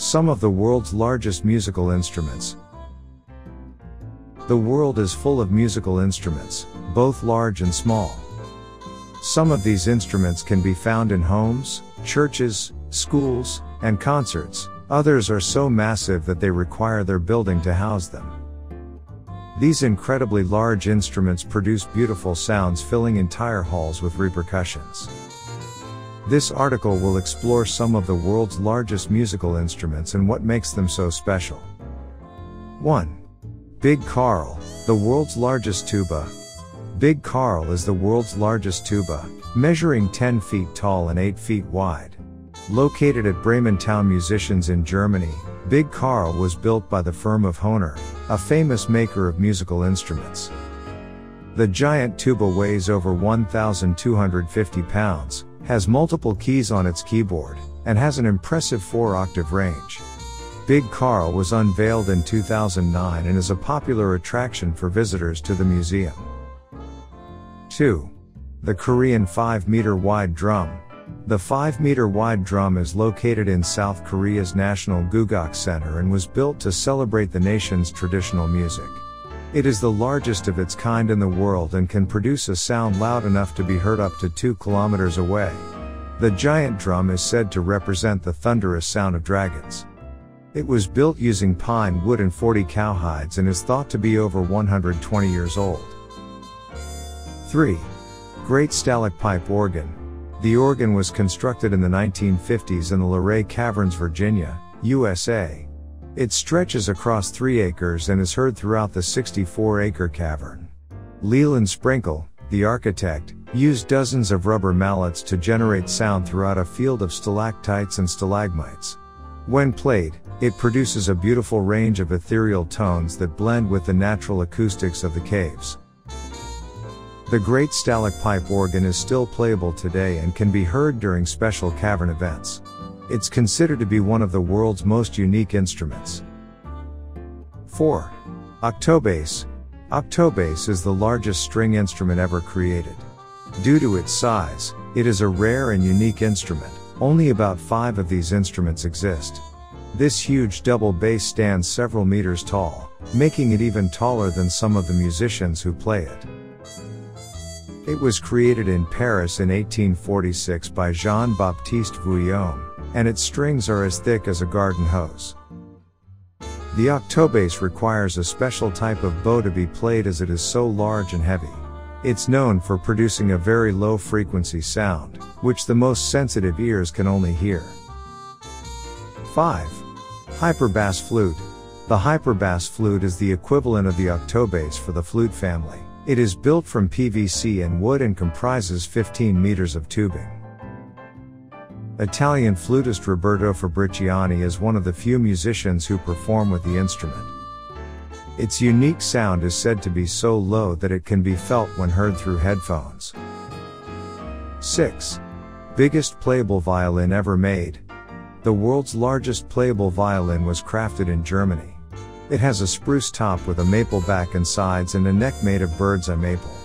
Some of the world's largest musical instruments. The world is full of musical instruments, both large and small. Some of these instruments can be found in homes, churches, schools, and concerts. Others are so massive that they require their building to house them. These incredibly large instruments produce beautiful sounds filling entire halls with repercussions. This article will explore some of the world's largest musical instruments and what makes them so special. 1. Big Carl, the world's largest tuba. Big Carl is the world's largest tuba, measuring 10 feet tall and 8 feet wide. Located at Bremen Town Musicians in Germany, Big Carl was built by the firm of Hohner, a famous maker of musical instruments. The giant tuba weighs over 1,250 pounds, has multiple keys on its keyboard, and has an impressive 4 octave range. Big Carl was unveiled in 2009 and is a popular attraction for visitors to the museum. 2. The Korean 5 meter wide drum. The 5 meter wide drum is located in South Korea's National Gugak Center and was built to celebrate the nation's traditional music. It is the largest of its kind in the world and can produce a sound loud enough to be heard up to 2 kilometers away. The giant drum is said to represent the thunderous sound of dragons. It was built using pine wood and 40 cowhides and is thought to be over 120 years old. 3. Great Stalacpipe Organ. The organ was constructed in the 1950s in the Luray Caverns, Virginia, USA. It stretches across 3 acres and is heard throughout the 64 acre cavern. Leland Sprinkle, the architect, used dozens of rubber mallets to generate sound throughout a field of stalactites and stalagmites. When played, it produces a beautiful range of ethereal tones that blend with the natural acoustics of the caves. The Great Stalacpipe organ is still playable today and can be heard during special cavern events. It's considered to be one of the world's most unique instruments. 4. Octobass. Octobass is the largest string instrument ever created. Due to its size, it is a rare and unique instrument. Only about five of these instruments exist. This huge double bass stands several meters tall, making it even taller than some of the musicians who play it. It was created in Paris in 1846 by Jean-Baptiste Vuillaume, and its strings are as thick as a garden hose. The octobass requires a special type of bow to be played as it is so large and heavy. It's known for producing a very low frequency sound, which the most sensitive ears can only hear. 5. Hyperbass flute. The hyperbass flute is the equivalent of the octobass for the flute family. It is built from PVC and wood and comprises 15 meters of tubing. Italian flutist Roberto Fabbriciani is one of the few musicians who perform with the instrument. Its unique sound is said to be so low that it can be felt when heard through headphones. 6. Biggest playable violin ever made. The world's largest playable violin was crafted in Germany. It has a spruce top with a maple back and sides and a neck made of bird's eye maple.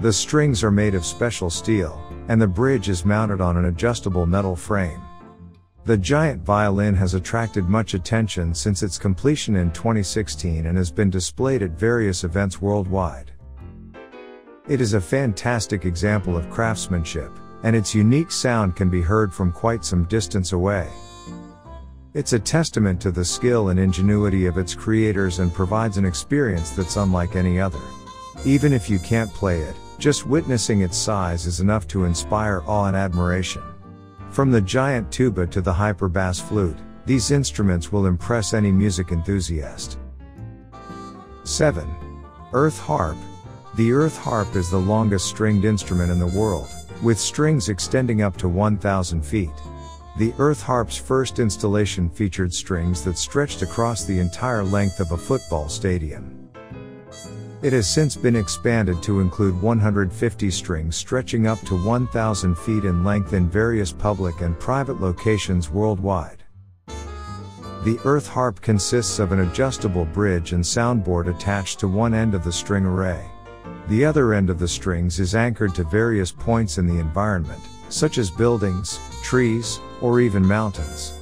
The strings are made of special steel, and the bridge is mounted on an adjustable metal frame. The giant violin has attracted much attention since its completion in 2016 and has been displayed at various events worldwide. It is a fantastic example of craftsmanship, and its unique sound can be heard from quite some distance away. It's a testament to the skill and ingenuity of its creators and provides an experience that's unlike any other. Even if you can't play it, just witnessing its size is enough to inspire awe and admiration. From the giant tuba to the hyperbass flute, these instruments will impress any music enthusiast. 7. Earth Harp. The earth harp is the longest stringed instrument in the world, with strings extending up to 1,000 feet. The earth harp's first installation featured strings that stretched across the entire length of a football stadium. It has since been expanded to include 150 strings stretching up to 1,000 feet in length in various public and private locations worldwide. The earth harp consists of an adjustable bridge and soundboard attached to one end of the string array. The other end of the strings is anchored to various points in the environment, such as buildings, trees, or even mountains.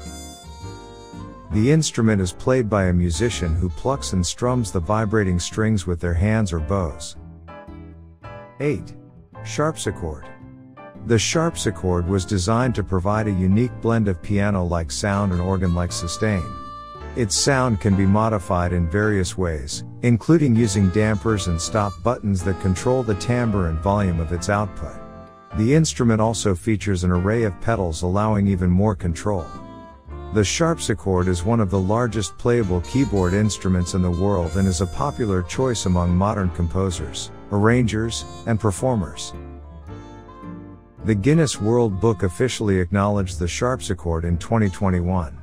The instrument is played by a musician who plucks and strums the vibrating strings with their hands or bows. 8. Sharpsichord. The sharpsichord was designed to provide a unique blend of piano-like sound and organ-like sustain. Its sound can be modified in various ways, including using dampers and stop buttons that control the timbre and volume of its output. The instrument also features an array of pedals allowing even more control. The Sharpsichord is one of the largest playable keyboard instruments in the world and is a popular choice among modern composers, arrangers, and performers. The Guinness World Book officially acknowledged the Sharpsichord in 2021.